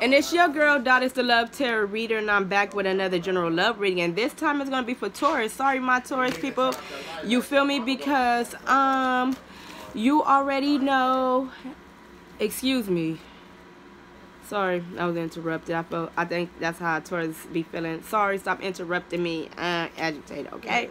And it's your girl, Dotis the Love Tarot Reader, and I'm back with another general love reading. And this time it's going to be for Taurus. Sorry, my Taurus people. You feel me? Because, um, you already know. Excuse me. Sorry, I was interrupted. I felt, I think that's how Taurus be feeling. Sorry, stop interrupting me. Uh, agitated, okay?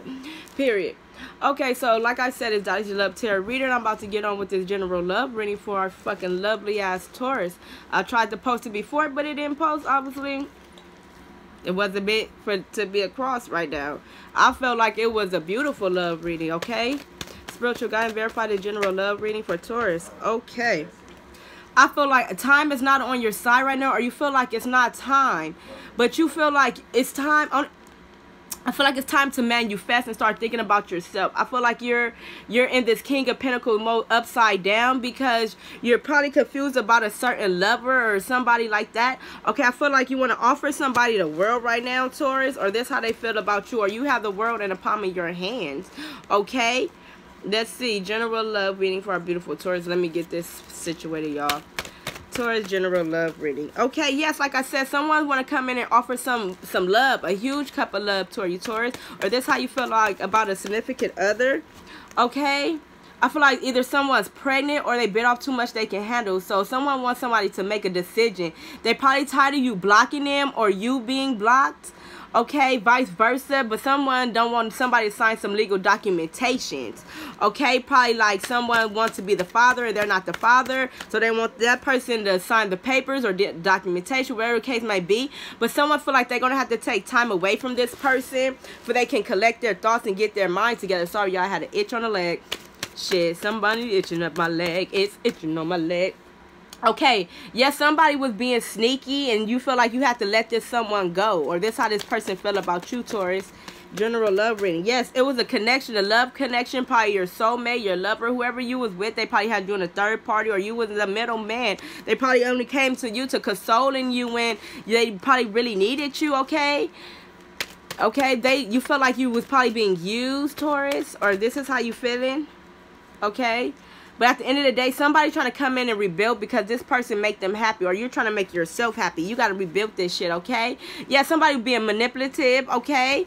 Period. Okay, so like I said, it's Dottie Love Tarot Reader, and I'm about to get on with this general love reading for our fucking lovely ass Taurus. I tried to post it before, but it didn't post, obviously. It wasn't meant for to be across right now. I felt like it was a beautiful love reading, okay? Spiritual guide and verify the general love reading for Taurus. Okay. I feel like time is not on your side right now, or you feel like it's not time, but you feel like it's time on I feel like it's time to manifest and start thinking about yourself. I feel like you're you're in this King of Pentacles mode upside down because you're probably confused about a certain lover or somebody like that. Okay, I feel like you want to offer somebody the world right now, Taurus, or this how they feel about you, or you have the world in the palm of your hands. Okay, let's see. General love reading for our beautiful Taurus. Let me get this situated, y'all. Taurus general love reading. Okay, yes, like I said, someone want to come in and offer some some love, a huge cup of love toward you, Taurus. Or this how you feel like about a significant other. Okay. I feel like either someone's pregnant or they bit off too much they can handle. So someone wants somebody to make a decision. They probably tired of you blocking them or you being blocked okay vice versa but someone don't want somebody to sign some legal documentations okay? Probably like someone wants to be the father and they're not the father so they want that person to sign the papers or documentation whatever case may be but someone feel like they're gonna have to take time away from this person for they can collect their thoughts and get their mind together. Sorry y'all had an itch on the leg. Shit somebody itching up my leg. It's itching on my leg okay yes somebody was being sneaky and you feel like you have to let this someone go or this how this person felt about you taurus. General love reading. Yes it was a connection a love connection. Probably your soulmate your lover whoever you was with they probably had you in a third party or you was the middle man. They probably only came to you to console consoling you when they probably really needed you okay? Okay they you felt like you was probably being used taurus or this is how you feeling okay but at the end of the day, somebody trying to come in and rebuild because this person make them happy or you're trying to make yourself happy. You got to rebuild this shit, okay? Yeah, somebody being manipulative, okay?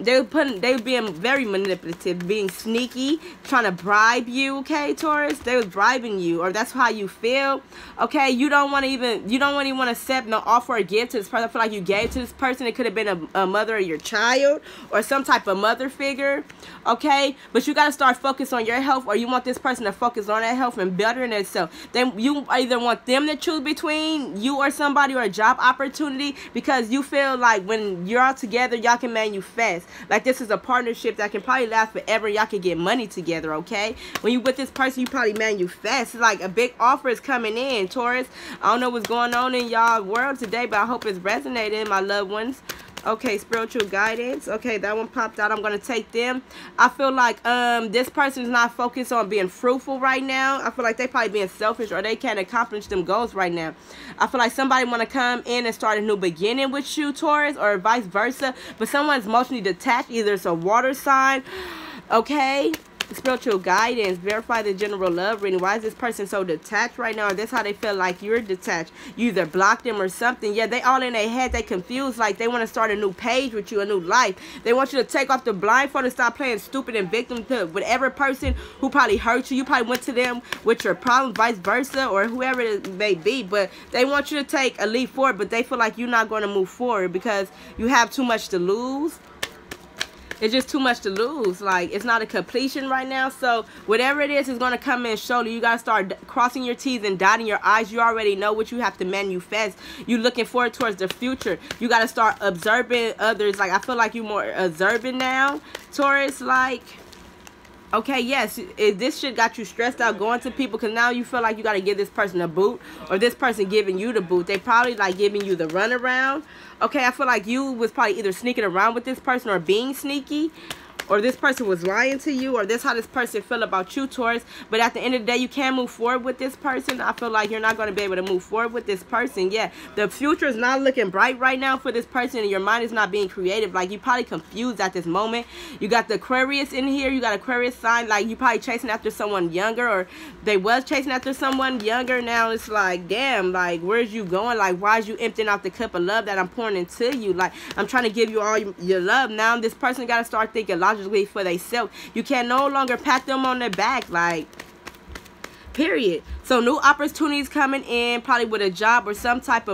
They were putting they were being very manipulative being sneaky trying to bribe you okay taurus? They was bribing you or that's how you feel okay? You don't want to even you don't even want to accept no offer or gift to this person. I feel like you gave to this person. It could have been a, a mother of your child or some type of mother figure okay? But you got to start focus on your health or you want this person to focus on their health and bettering itself. Then you either want them to choose between you or somebody or a job opportunity because you feel like when you're all together y'all can manifest like this is a partnership that can probably last forever. Y'all can get money together, okay? When you with this person, you probably manifest. It's like a big offer is coming in, Taurus. I don't know what's going on in y'all world today, but I hope it's resonating, my loved ones. Okay, spiritual guidance. Okay, that one popped out. I'm going to take them. I feel like um this person is not focused on being fruitful right now. I feel like they probably being selfish or they can't accomplish them goals right now. I feel like somebody want to come in and start a new beginning with you, Taurus, or vice versa. But someone's emotionally detached. Either it's a water sign, okay? Spiritual guidance verify the general love reading why is this person so detached right now? That's how they feel like you're detached. You either block them or something. Yeah they all in their head. They confused like they want to start a new page with you a new life. They want you to take off the blindfold and stop playing stupid and victim to whatever person who probably hurt you. You probably went to them with your problem vice versa or whoever it may be. But they want you to take a leap forward but they feel like you're not going to move forward because you have too much to lose it's just too much to lose. Like, it's not a completion right now. So, whatever it is, is going to come in slowly. You got to start crossing your T's and dotting your I's. You already know what you have to manifest. You looking forward towards the future. You got to start observing others. Like, I feel like you're more observing now, Taurus. Like, okay yes if this shit got you stressed out going to people because now you feel like you got to give this person a boot or this person giving you the boot. They probably like giving you the runaround. Okay i feel like you was probably either sneaking around with this person or being sneaky or this person was lying to you or this how this person feel about you Taurus but at the end of the day you can't move forward with this person. I feel like you're not going to be able to move forward with this person. Yeah the future is not looking bright right now for this person and your mind is not being creative. Like you probably confused at this moment. You got the Aquarius in here. You got Aquarius sign. Like you probably chasing after someone younger or they was chasing after someone younger. Now it's like damn like where's you going? Like why is you emptying out the cup of love that I'm pouring into you? Like I'm trying to give you all your love. Now this person got to start thinking logically for themselves you can no longer pat them on the back like period. So new opportunities coming in probably with a job or some type of